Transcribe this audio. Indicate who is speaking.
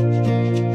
Speaker 1: Música